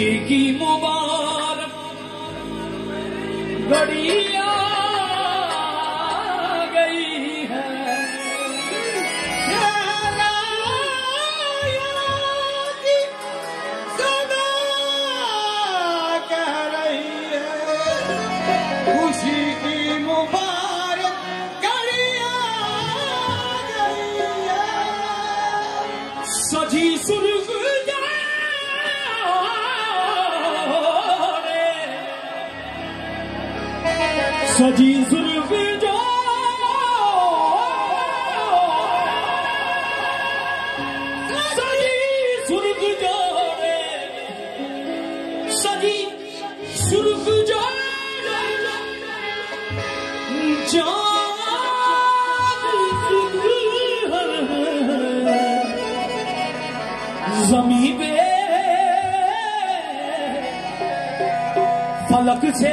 Chegue, mo Sadi zulfüde Sadi Sadi जमी पे फलक से